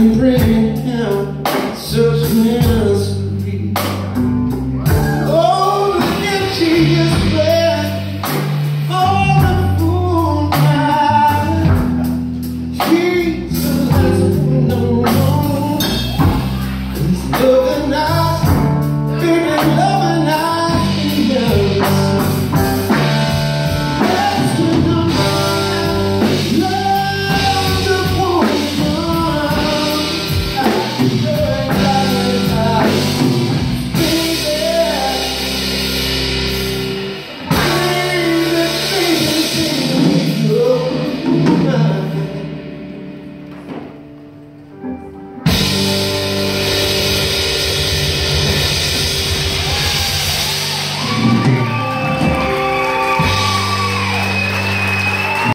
Bring out such memories.